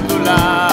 do lado.